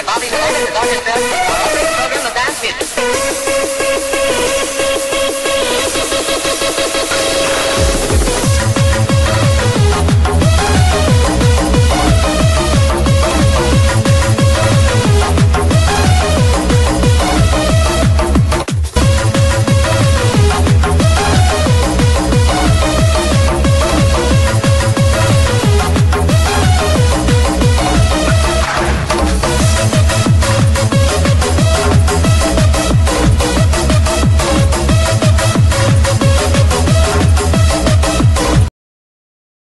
They're bobbing along in the darkest